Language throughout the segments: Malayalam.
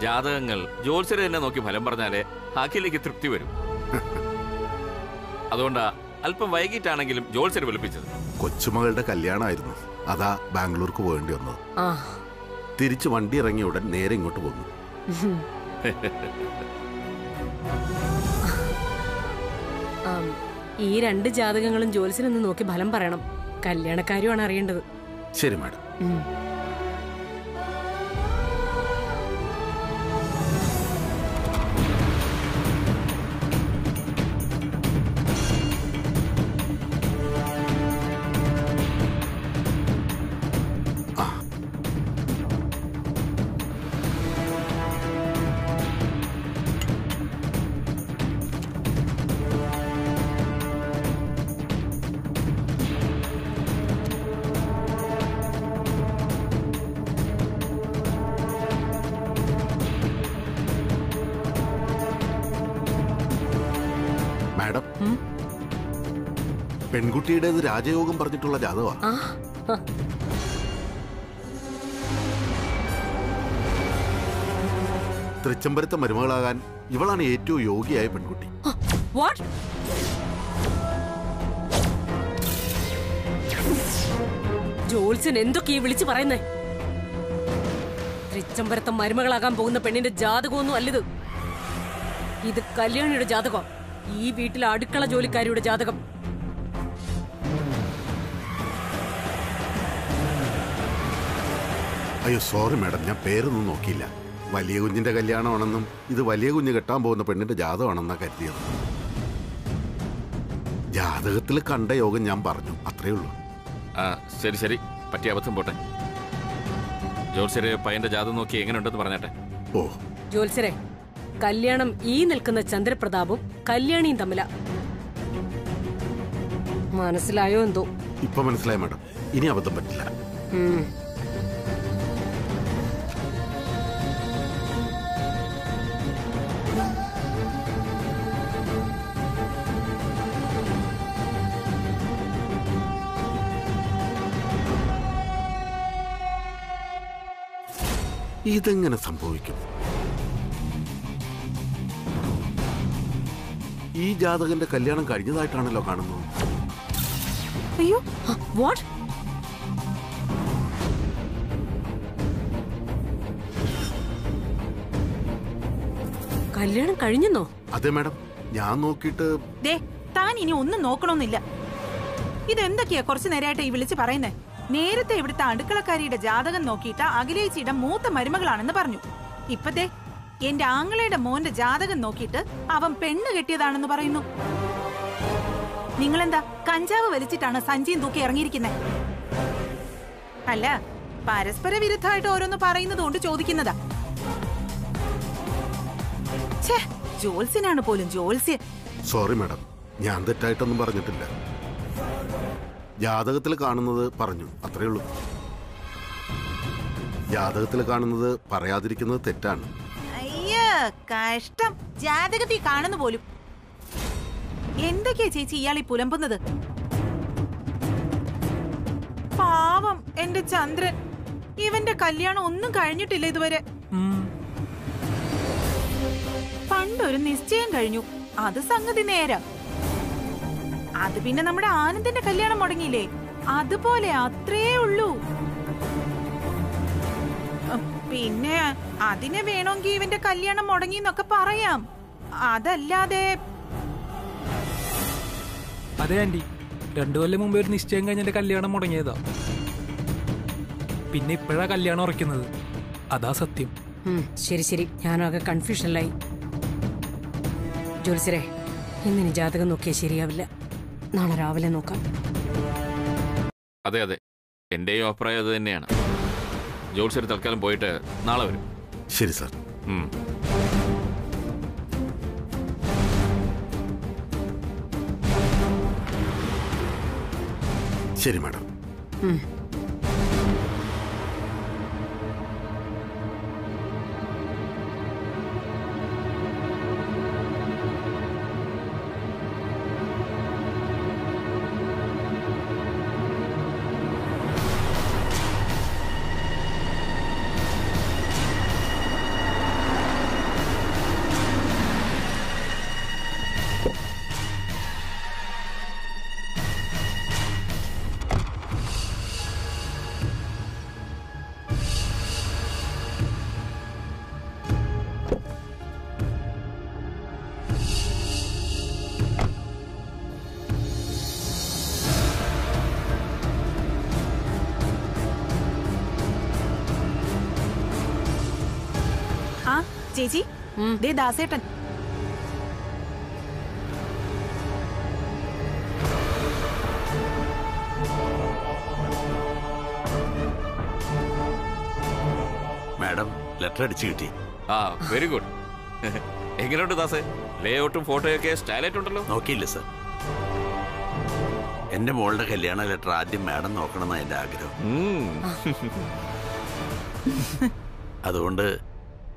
ജാതകങ്ങൾ ജോത്സ്യരെ തന്നെ നോക്കി ഫലം പറഞ്ഞാലേ അഖിലേക്ക് തൃപ്തി വരും. അതുകൊണ്ടാ അല്പം വൈകിട്ടാണെങ്കിലും ജോത്സ്യർ വിളിപ്പിച്ചത്. കൊച്ചുമകളുടെ കല്യാണമായിരുന്നു. അതാ ബാംഗ്ലൂർക്ക് പോകേണ്ടി വന്നത്. ആ. തിരിച്ച് വണ്ടി ഇറങ്ങിയ ഉടൻ നേരെ ഇങ്ങോട്ട് പോന്നു ഈ രണ്ട് ജാതകങ്ങളും ജോത്സ്യനൊന്ന് നോക്കി ഫലം പറയണം. കല്യാണക്കാരുമാണ് അറിയേണ്ടത്. ശരി മാഡം. പെൺകുട്ടിയുടേത് രാജയോഗം പറഞ്ഞിട്ടുള്ള ജാതവാ തൃച്ചംബരത്തെ മരുമകളാകാൻ ഇവളാണ് ഏറ്റവും യോഗ്യയായ പെൺകുട്ടി? ജോത്സ്യൻ എന്തൊക്കെയാ വിളിച്ചു പറയുന്നേ? തൃച്ചംബരത്തെ മരുമകളാകാൻ പോകുന്ന പെണ്ണിന്റെ ജാതകമൊന്നും അല്ലിത്. ഇത് കല്യാണിയുടെ ജാതകം ഈ വീട്ടിലെ അടുക്കള ജോലിക്കാരിയുടെ ജാതകം. അയ്യോ സോറി മാഡം ഞാൻ പേരൊന്നും നോക്കിയില്ല. വലിയ കുഞ്ഞിന്റെ കല്യാണമാണെന്നും ഇത് വലിയ കുഞ്ഞ് കെട്ടാൻ പോകുന്ന പെണ്ണിന്റെ ജാതകമാണെന്നാ കരുതിയത്. ജാതകത്തിൽ കണ്ട യോഗം ഞാൻ പറഞ്ഞു അത്രേ ഉള്ളൂ. ആ ശരി ശരി. പറ്റിയ അബദ്ധം പോട്ടെ. ജോത്സ്യരെ പയ്യന്റെ ജാതം നോക്കി എങ്ങനെയുണ്ടെന്ന് പറഞ്ഞാട്ടെ. ഓ. ജോത്സ്യരെ കല്യാണം ഈ നിൽക്കുന്ന ചന്ദ്രപ്രതാപും കല്യാണിയും തമ്മില. മനസ്സിലായോ എന്തോ? ഇപ്പൊ മനസ്സിലായി മാഡം ഇനി അബദ്ധം പറ്റില്ല. ഇതെങ്ങനെ സംഭവിക്കും? ഈ ജാതകന്റെ കല്യാണം കഴിഞ്ഞതായിട്ടാണല്ലോ കാണുന്നത്. അയ്യോ വാട്ട് കല്യാണം കഴിഞ്ഞെന്നോ? അതെ മാഡം. ഞാൻ നോക്കിയിട്ട് ദേ താൻ ഇനി ഒന്നും നോക്കണമെന്നില്ല. ഇതെന്തൊക്കെയാ കുറച്ചു നേരമായിട്ട് ഈ വിളിച്ച് പറയുന്നേ? നേരത്തെ ഇവിടുത്തെ അടുക്കളക്കാരിയുടെ ജാതകം നോക്കിയിട്ട് അഖിലേച്ചിയുടെ മൂത്ത മരുമകളാണെന്ന് പറഞ്ഞു. ഇപ്പത്തെ എന്റെ ആങ്ങളയുടെ മോന്റെ ജാതകം നോക്കിയിട്ട് അവൻ പെണ്ണ് കെട്ടിയതാണെന്ന് പറയുന്നു. നിങ്ങളെന്താ കഞ്ചാവ് വലിച്ചിട്ടാണ് സഞ്ജയും തൂക്കി ഇറങ്ങിയിരിക്കുന്നത് അല്ല പരസ്പര വിരുദ്ധമായിട്ട് ഓരോന്ന് പറയുന്നത് കൊണ്ട് ചോദിക്കുന്നതാ. ജോൽസിനാണ് പോലും ജോത്സ്യൻ സോറി മാഡം ഞാൻ തെറ്റായിട്ടൊന്നും പറഞ്ഞിട്ടില്ല. ജാതകത്തിൽ കാണുന്നത് പറഞ്ഞു. അത്രയേ ഉള്ളൂ. ജാതകത്തിൽ കാണുന്നത് പറയാതിരിക്കുന്നത് തെറ്റാണ്. അയ്യോ കഷ്ടം. ജാതകത്തിൽ കാണുന്നു പോലും. എന്തൊക്കെയാ ചേച്ചി ഇയാൾ ഈ പുലമ്പുന്നത്? പാവം എന്റെ ചന്ദ്രൻ. ഇവന്റെ കല്യാണം ഒന്നും കഴിഞ്ഞിട്ടില്ല ഇതുവരെ. പണ്ടൊരു നിശ്ചയം കഴിഞ്ഞു. അത് സംഗതി നേരം. അത് പിന്നെ നമ്മുടെ ആനന്ദിന്റെ കല്യാണം മുടങ്ങിയില്ലേ? അതുപോലെ അത്രേ ഉള്ളൂ. പിന്നെ അതിനെ വേണമെങ്കിൽ ഇവന്റെ കല്യാണം മുടങ്ങി എന്നൊക്കെ പറയാം. അതല്ലാതെ അതെ ആന്റി. രണ്ടു കൊല്ലം മുമ്പ് ഒരു നിശ്ചയം കഴിഞ്ഞ എന്റെ കല്യാണം മുടങ്ങിയതാ. പിന്നെ ഇപ്പോഴാ കല്യാണം ഉറയ്ക്കുന്നത്. അതാ സത്യം. ശരി ശരി. ഞാനൊക്കെ കൺഫ്യൂഷനിലായി ജോത്സ്യരെ ഇന്നിനി ജാതകം നോക്കിയാൽ ശരിയാവില്ല. നാളെ രാവിലെ നോക്കാം. അതെ അതെ. എന്റെയും അഭിപ്രായം അത് തന്നെയാണ്. ജോത്സ്യർ തൽക്കാലം പോയിട്ട് നാളെ വരും. ശരി സർ. ശരി മാഡം. ചേച്ചി. ദേ ദാസേട്ടൻ. മാഡം ലെറ്റർ അടിച്ചു കിട്ടി. ആ വെരി ഗുഡ് എങ്ങനെയുണ്ട് ദാസേ? ലേഔട്ടും ഫോട്ടോയൊക്കെ സ്റ്റൈലായിട്ട് ഉണ്ടല്ലോ. നോക്കിയില്ല സർ എന്റെ മോളുടെ കല്യാണ ലെറ്റർ ആദ്യം മാഡം നോക്കണമെന്നാണ് എന്റെ ആഗ്രഹം. അതുകൊണ്ട്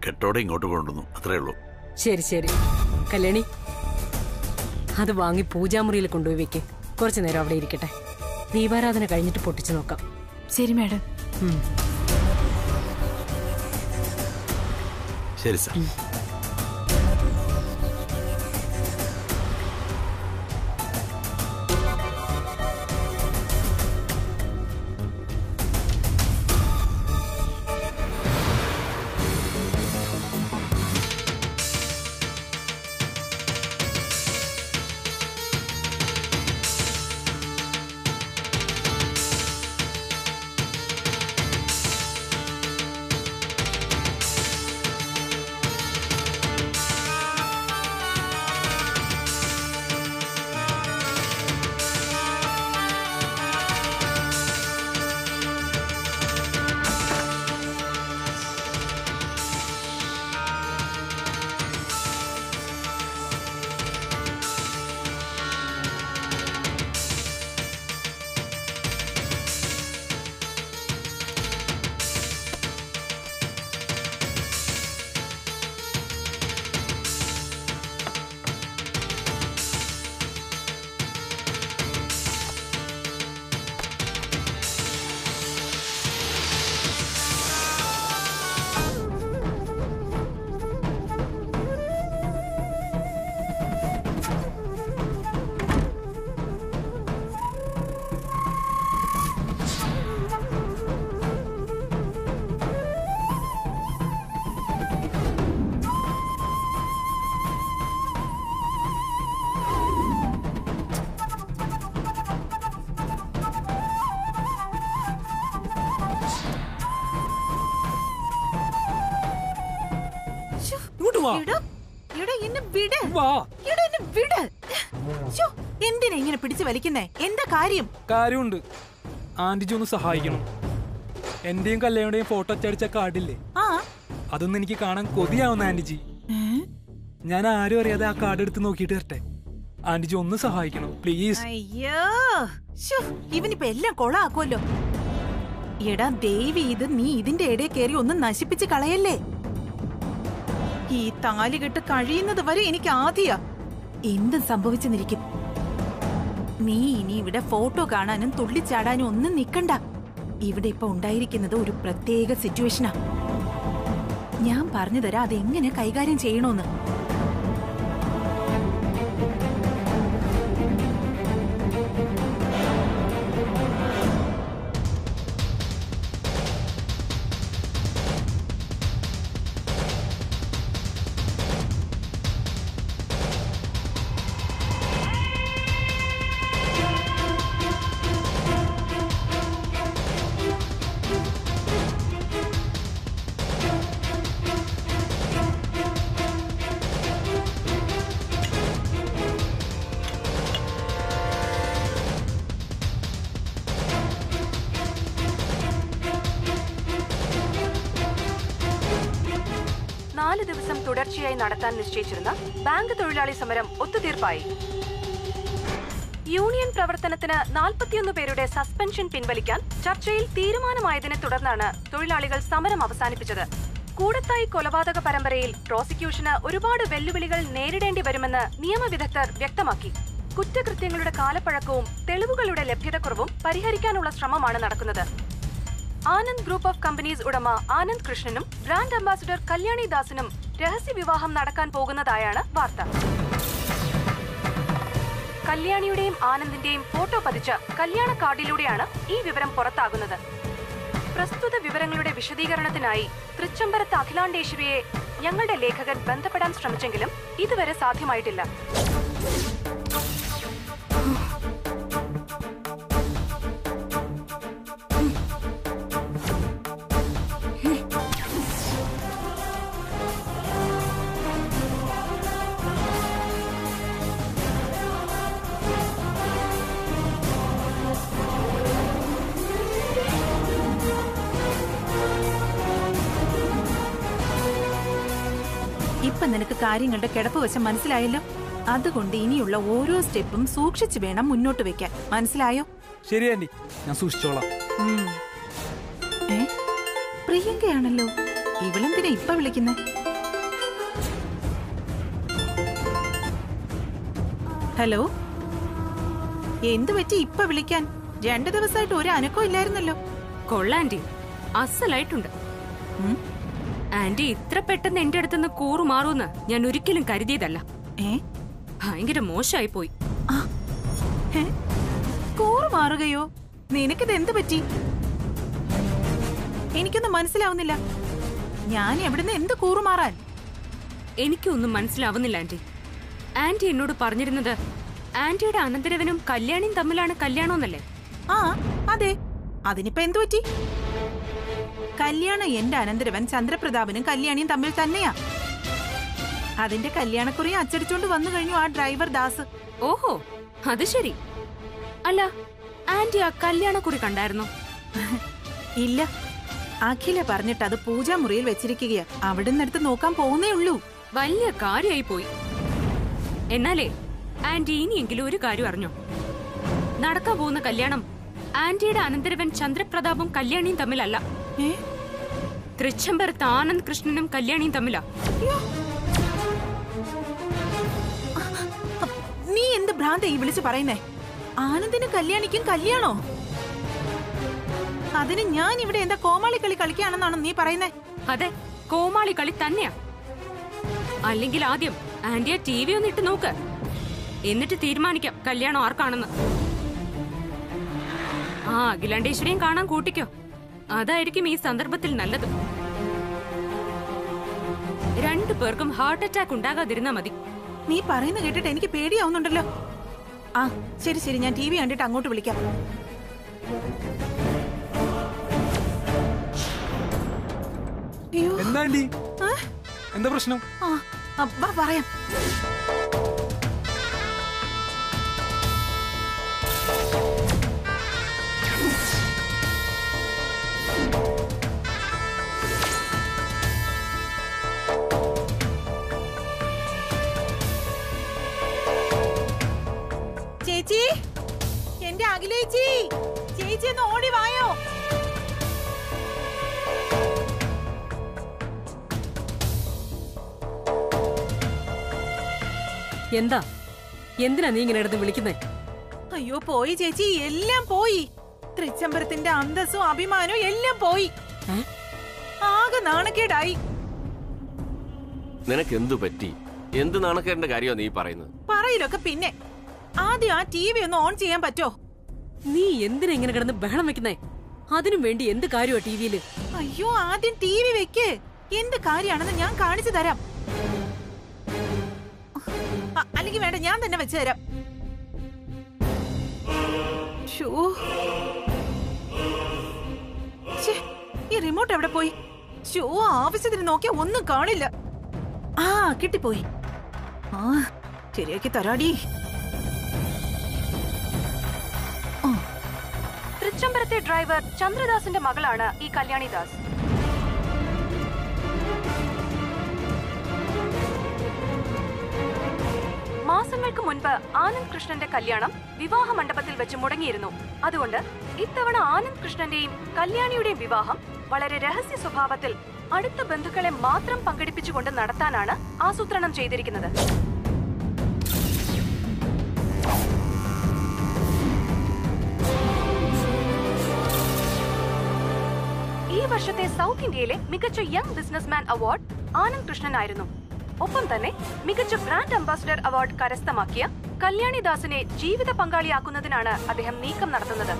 കെട്ടോടെ ഇങ്ങോട്ട് കൊണ്ടുവന്നു. അത്രേ ഉള്ളൂ. ശരി ശരി. കല്യാണി അത് വാങ്ങി പൂജാമുറിയിൽ കൊണ്ടുപോയി വെക്ക്. കുറച്ചു നേരം അവിടെ ഇരിക്കട്ടെ. ദീപാരാധന കഴിഞ്ഞിട്ട് പൊട്ടിച്ചു നോക്കാം. ശരി മാഡം. ശരി സർ. എന്തിനാ ഇങ്ങനെ പിടിച്ചു വലിക്കുന്നേ? എന്താ കാര്യം? കാര്യമുണ്ട്. ആന്റിജി ഒന്ന് സഹായിക്കണം. എന്റെയും കല്യാണയും ഫോട്ടോ അച്ചടിച്ച കാർഡില്ലേ? അതൊന്നും എനിക്ക് കാണാൻ കൊതിയാവുന്ന ആന്റിജി. ഞാൻ ആരും അറിയാതെ ആ കാർഡ് എടുത്ത് നോക്കിയിട്ട് വരട്ടെ. ആന്റിജി ഒന്ന് സഹായിക്കണം പ്ലീസ്. അയ്യോ. ഇവനിപ്പോ എല്ലാം കൊളാക്കുമല്ലോ എടാ ദേവി ഇത് നീ ഇതിന്റെ ഇടയിൽ കയറി ഒന്ന് നശിപ്പിച്ച് കളയല്ലേ? ഈ താലി കെട്ട് കഴിയുന്നത് വരെ എനിക്ക് ആദ്യ. എന്തും സംഭവിച്ചെന്നിരിക്കും. നീ ഇനി ഇവിടെ ഫോട്ടോ കാണാനും തുള്ളിച്ചാടാനും ഒന്നും നിക്കണ്ട. ഇവിടെ ഇപ്പൊ ഉണ്ടായിരിക്കുന്നത് ഒരു പ്രത്യേക സിറ്റുവേഷനാ. ഞാൻ പറഞ്ഞുതരാം അതെങ്ങനെ കൈകാര്യം ചെയ്യണോന്ന്. തുടർച്ചയായി നടത്താൻ നിശ്ചയിച്ചിരുന്ന ബാങ്ക് തൊഴിലാളി സമരം ഒത്തുതീർപ്പായി. യൂണിയൻ പ്രവർത്തനത്തിന് നാൽപ്പത്തിയൊന്ന് പേരുടെ സസ്പെൻഷൻ പിൻവലിക്കാൻ ചർച്ചയിൽ തീരുമാനമായതിനെ തുടർന്നാണ് തൊഴിലാളികൾ സമരം അവസാനിപ്പിച്ചത്. കൂടത്തായി കൊലപാതക പരമ്പരയിൽ പ്രോസിക്യൂഷന് ഒരുപാട് വെല്ലുവിളികൾ നേരിടേണ്ടി വരുമെന്ന് നിയമവിദഗ്ധർ വ്യക്തമാക്കി. കുറ്റകൃത്യങ്ങളുടെ കാലപ്പഴക്കവും തെളിവുകളുടെ ലഭ്യതക്കുറവും പരിഹരിക്കാനുള്ള ശ്രമമാണ് നടക്കുന്നത്. ആനന്ദ് ഗ്രൂപ്പ് ഓഫ് കമ്പനീസ് ഉടമ ആനന്ദ് കൃഷ്ണനും ബ്രാൻഡ് അംബാസിഡർ കല്യാണി ദാസിനും രഹസ്യ വിവാഹം നടക്കാൻ പോകുന്നതായാണ് വാർത്ത. കല്യാണിയുടെയും ആനന്ദിന്റെയും ഫോട്ടോ പതിച്ച കല്യാണ കാർഡിലൂടെയാണ് ഈ വിവരം പുറത്താകുന്നത്. പ്രസ്തുത വിവരങ്ങളുടെ വിശദീകരണത്തിനായി തൃച്ചംബരത്ത് അഖിലാണ്ടേശ്വരിയെ ഞങ്ങളുടെ ലേഖകൻ ബന്ധപ്പെടാൻ ശ്രമിച്ചെങ്കിലും ഇതുവരെ സാധ്യമായിട്ടില്ല. നിനക്ക് കാര്യങ്ങളുടെ കിടപ്പ് വശം മനസ്സിലായല്ലോ? അതുകൊണ്ട് ഇനിയുള്ള ഓരോ സ്റ്റെപ്പും സൂക്ഷിച്ചു വേണം മുന്നോട്ട് വെക്കാൻ. മനസ്സിലായോ? ശരി ആന്റി. ഞാൻ സൂക്ഷിച്ചോളാം. ഏ? പ്രിയങ്കയാണല്ലോ. ഇവളെന്തിനാ ഇപ്പൊ വിളിക്കുന്നെ? ഹലോ? എന്തു പറ്റി ഇപ്പൊ വിളിക്കാൻ? രണ്ടു ദിവസമായിട്ട് ഒരു അനക്കോ ഇല്ലായിരുന്നല്ലോ. കൊള്ളാണ്ടി അസലായിട്ടുണ്ട്. ഉം? ആന്റി ഇത്ര പെട്ടെന്ന് എന്റെ അടുത്തുനിന്ന് കൂറുമാറൂന്ന് ഞാൻ ഒരിക്കലും കരുതിയതല്ല. ഭയങ്കര മോശമായി പോയി. കൂറു കൂറ് മാറുകയോ? നിനക്കിത് എന്ത് പറ്റി? എനിക്കൊന്നും മനസ്സിലാവുന്നില്ല. ഞാൻ എവിടുന്ന് എന്ത് കൂറുമാറാൻ എനിക്കൊന്നും മനസ്സിലാവുന്നില്ല ആന്റി. ആന്റി എന്നോട് പറഞ്ഞിരുന്നത് ആന്റിയുടെ അനന്തരവനും കല്യാണിയും തമ്മിലാണ് കല്യാണോന്നല്ലേ? ആ അതെ. അതിനിപ്പോ എന്തു പറ്റി? കല്യാണം എന്റെ അനന്തരവൻ ചന്ദ്രപ്രതാപനും കല്യാണിയും തമ്മിൽ തന്നെയാ. അതിന്റെ കല്യാണക്കുറി അച്ചടിച്ചോണ്ട് വന്നു കഴിഞ്ഞു ആ ഡ്രൈവർ ദാസ്. ഓഹോ അത് ശരി. അല്ല ആന്റി ആ കല്യാണക്കുറി കണ്ടായിരുന്നു? ഇല്ല. അഖില പറഞ്ഞിട്ട് അത് പൂജാമുറിയിൽ വെച്ചിരിക്കുകയാ. അവിടുന്ന് എടുത്ത് നോക്കാൻ പോകുന്നേ ഉള്ളൂ. വലിയ കാര്യമായി പോയി. എന്നാലേ ആന്റി ഇനിയെങ്കിലും ഒരു കാര്യം അറിഞ്ഞോ? നടക്കാൻ പോകുന്ന കല്യാണം ആന്റിയുടെ അനന്തരവൻ ചന്ദ്രപ്രതാപും കല്യാണിയും തമ്മിലല്ല. തൃച്ചംബരത്ത് ആനന്ദ് കൃഷ്ണനും കല്യാണിയും തമ്മിലാ. നീ എന്ത് ഭ്രാന്ത ഈ വിളിച്ച് പറയുന്നേ? ആനന്ദിന് കല്യാണിക്കും കല്യാണോ? അതിന് ഞാൻ ഇവിടെ എന്താ കോമാളി കളി കളിക്കുകയാണെന്നാണോ നീ പറയുന്നേ? അതെ കോമാളി കളി തന്നെയാ. അല്ലെങ്കിൽ ആദ്യം ആന്റിയെ ടി വി ഒന്ന് ഇട്ട് നോക്ക്. എന്നിട്ട് തീരുമാനിക്കാം കല്യാണം ആർക്കാണെന്ന്. ആ അഖിലാണ്ടേശ്വരിയും കാണാൻ കൂട്ടിക്കോ. അതായിരിക്കും ഈ സന്ദർഭത്തിൽ നല്ലത്. രണ്ടു പേർക്കും ഹാർട്ട് അറ്റാക്ക് ഉണ്ടാകാതിരുന്നാ മതി. നീ പറയുന്ന കേട്ടിട്ട് എനിക്ക് പേടിയാവുന്നുണ്ടല്ലോ. ആ ശരി ശരി. ഞാൻ ടി വി കണ്ടിട്ട് അങ്ങോട്ട് വിളിക്കാം. എന്താ എന്താ പ്രശ്നം? ആ, പറയാം. ചേച്ചി. എന്റെ അഖിലേച്ചി ചേച്ചി ഒന്ന് ഓടി വായോ. എന്താ? എന്തിനാ നീ ഇങ്ങനെ എടുത്ത് വിളിക്കുന്നേ? അയ്യോ പോയി ചേച്ചി എല്ലാം പോയി. തൃച്ചംബരത്തിന്റെ അന്തസ്സും അഭിമാനവും എല്ലാം പോയി. ആകെ നാണക്കേടായി. നിനക്ക് എന്തു പറ്റി? എന്ത് നാണക്കേടിന്റെ കാര്യമാണ് നീ പറയുന്നത്? പറയിലൊക്കെ പിന്നെ. ആദ്യം ആ ടി വി ഒന്ന് ഓൺ ചെയ്യാൻ പറ്റോ? നീ എന്തിനാ ഇങ്ങനെ കിടന്ന് ബഹളം വെക്കുന്നേ? അതിനും വേണ്ടി എന്ത് കാര്യമാ ടിവിയിൽ അയ്യോ ആദ്യം ടി വി വെക്ക്. എന്ത് കാര്യാണെന്ന് ഞാൻ കാണിച്ചു തരാം. അല്ലെങ്കിൽ വേണ്ട ഞാൻ തന്നെ വെച്ചു തരാം. ഈ റിമോട്ട് എവിടെ പോയി? ഷോ ആവശ്യത്തിന് നോക്കിയാ ഒന്നും കാണില്ല. ആ കിട്ടിപ്പോയി. ആ ശരിയാക്കി തരാടി. തൃച്ചംബരത്തെ ഡ്രൈവർ ചന്ദ്രദാസിന്റെ മകളാണ് ഈ കല്യാണി ദാസ് മാസങ്ങൾക്ക് മുൻപ് ആനന്ദ് കൃഷ്ണന്റെ കല്യാണം വിവാഹ മണ്ഡപത്തിൽ വെച്ച് മുടങ്ങിയിരുന്നു. അതുകൊണ്ട് ഇത്തവണ ആനന്ദ് കൃഷ്ണന്റെയും കല്യാണിയുടെയും വിവാഹം വളരെ രഹസ്യ സ്വഭാവത്തിൽ അടുത്ത ബന്ധുക്കളെ മാത്രം പങ്കെടുപ്പിച്ചുകൊണ്ട് നടത്താനാണ് ആസൂത്രണം ചെയ്തിരിക്കുന്നത്. വർഷത്തെ സൗത്ത് ഇന്ത്യയിലെ മികച്ച young businessman award Anand Krishnan ആയിരുന്നു ഒപ്പം തന്നെ മികച്ച ബ്രാൻഡ് അംബാസിഡർ അവാർഡ് കരസ്ഥമാക്കിയ കല്യാണി ദാസിനെ ജീവിത പങ്കാളിയാക്കുന്നതിനാണ് അദ്ദേഹം നീക്കം നടത്തുന്നത്.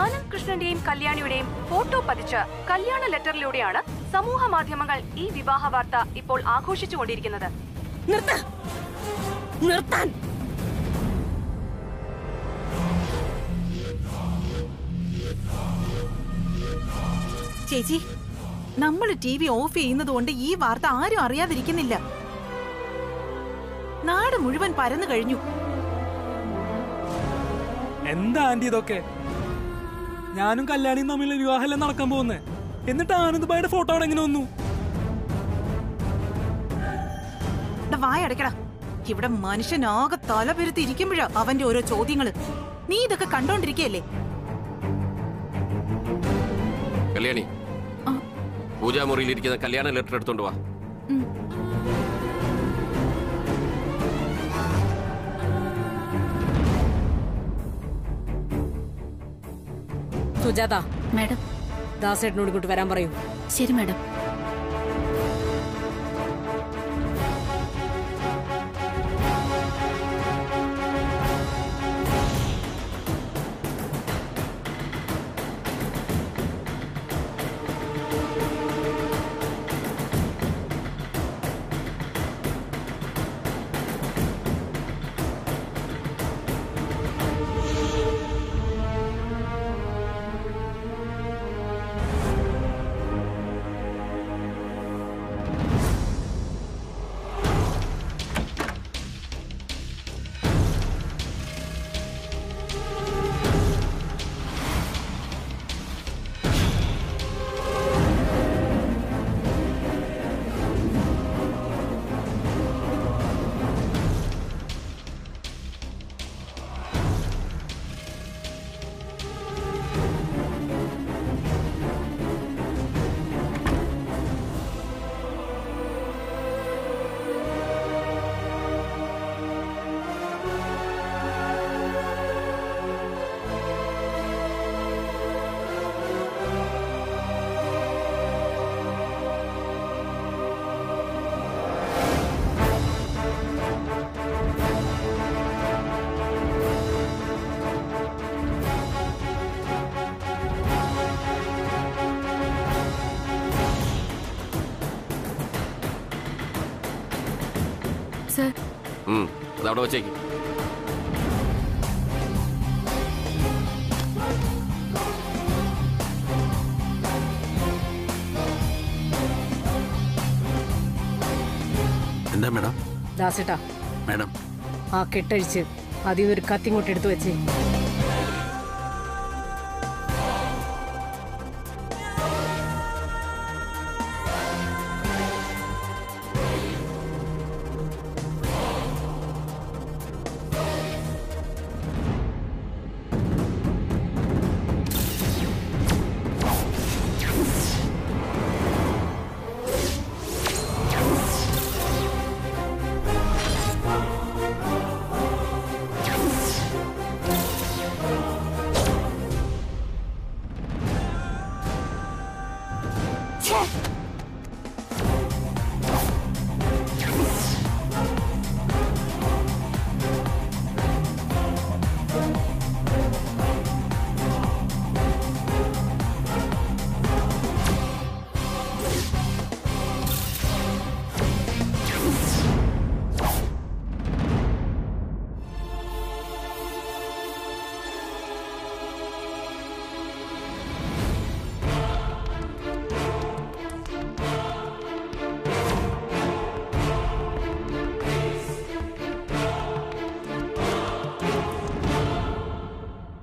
ആനന്ദ് കൃഷ്ണന്റെയും കല്യാണിയുടെയും ഫോട്ടോ പതിച്ച കല്യാണ ലെറ്ററിലൂടെയാണ് സമൂഹ മാധ്യമങ്ങൾ ഈ വിവാഹ വാർത്ത ഇപ്പോൾ ആഘോഷിച്ചുകൊണ്ടിരിക്കുന്നത്. നിർത്താൻ. ചേച്ചി നമ്മൾ ടി വി ഓഫ് ചെയ്യുന്നത് കൊണ്ട് ഈ വാർത്ത ആരും അറിയാതിരിക്കുന്നില്ല. നാട് മുഴുവൻ പരന്നു കഴിഞ്ഞു. എന്താ ആന്റി ഇതൊക്കെ? ഞാനും കല്യാണിയും തമ്മിൽ വിവാഹമല്ലേ നടക്കാൻ പോകുന്നേ? എന്നിട്ട് ആനന്ദ് ഭായിയുടെ ഫോട്ടോ അവിടെ എങ്ങനെ വന്നു? ദാ വായ അടയ്ക്കടാ. ഇവിടെ മനുഷ്യനാകെ തല പെരുത്തിരിക്കുമ്പോഴാ അവന്റെ ഓരോ ചോദ്യങ്ങൾ. നീ ഇതൊക്കെ കണ്ടോണ്ടിരിക്കയല്ലേ? കല്യാണി പൂജാമുറിയിൽ ഇരിക്കുന്ന കല്യാണ ലെറ്റർ എടുത്തോണ്ട് വാ. സുജാത. മാഡം. ദാസേട്ടനോട് ഇങ്ങോട്ട് വരാൻ പറയൂ. ശരി മാഡം. ഉം, അതവിടെ വെച്ചേക്ക്. എന്താ മേഡം? ദാസേട്ടാ. മേഡം. ആ കെട്ടഴിച്ച് അതിൽ ഒരു കത്തിങ്ങോട്ട് എടുത്തു വെച്ചേ. 切！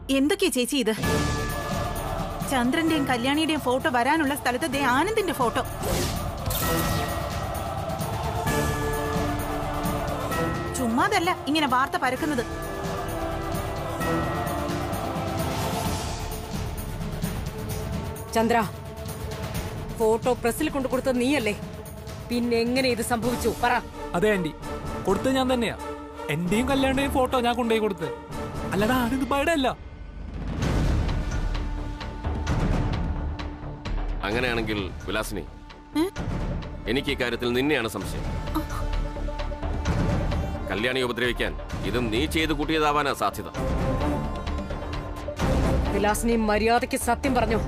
എന്തൊക്കെയാ ചേച്ചി ഇത്? ചന്ദ്രന്റെയും കല്യാണിയുടെയും ഫോട്ടോ വരാനുള്ള സ്ഥലത്ത് ദേ ആനന്ദിന്റെ ഫോട്ടോ. ചുമ്മാതല്ല ഇങ്ങനെ വാർത്ത പരക്കുന്നത്. ചന്ദ്ര ഫോട്ടോ പ്രസിൽ കൊണ്ടു കൊടുത്തത് നീയല്ലേ? പിന്നെ എങ്ങനെ ഇത് സംഭവിച്ചു? പറ. അതെ ആന്റി. കൊടുത്തത് ഞാൻ തന്നെയാ. എന്റെയും കല്യാണിന്റെയും ഫോട്ടോ ഞാൻ കൊണ്ടുപോയി കൊടുത്തത്. അല്ലടാ ആനന്ദ് ബായുടെ അങ്ങനെയാണെങ്കിൽ വിലാസിനി എനിക്ക് ഈ കാര്യത്തിൽ നിന്നെയാണ് സംശയം. കല്യാണി ഉപദ്രവിക്കാൻ ഇതും നീ ചെയ്ത് കൂട്ടിയതാവാനാ സാധ്യത. വിലാസിനി മര്യാദയ്ക്ക് സത്യം പറഞ്ഞു.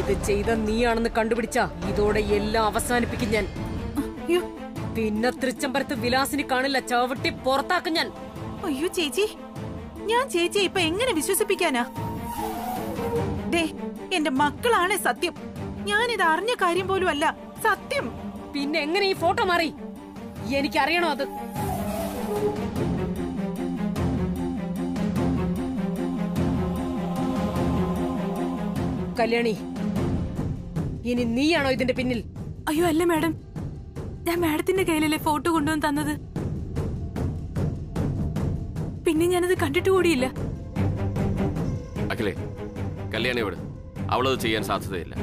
ഇത് ചെയ്ത നീയാണെന്ന് കണ്ടുപിടിച്ച ഇതോടെ എല്ലാം അവസാനിപ്പിക്കും ഞാൻ. അയ്യോ. പിന്നെ തൃച്ചമ്പരത്ത് വിലാസിനി കാണില്ല ചവിട്ടി പുറത്താക്കും ഞാൻ. അയ്യോ ചേച്ചി. ഞാൻ ചേച്ചിയെ ഇപ്പൊ എങ്ങനെ വിശ്വസിപ്പിക്കാനാ? ദേ എന്റെ മക്കളാണ് സത്യം. ഞാനിത് അറിഞ്ഞ കാര്യം പോലും അല്ല സത്യം. പിന്നെ എങ്ങനെ ഈ ഫോട്ടോ മാറി? എനിക്കറിയണോ അത്? കല്യാണി ഇനി നീയാണോ ഇതിന്റെ പിന്നിൽ? അയ്യോ അല്ല മാഡം. ഞാൻ മാഡത്തിന്റെ കയ്യിലല്ലേ ഫോട്ടോ കൊണ്ടുവന്ന് തന്നത്? പിന്നെ ഞാനത് കണ്ടിട്ട് കൂടിയില്ല. അഖിലേ കല്യാണി അവളത് ചെയ്യാൻ സാധ്യതയില്ല.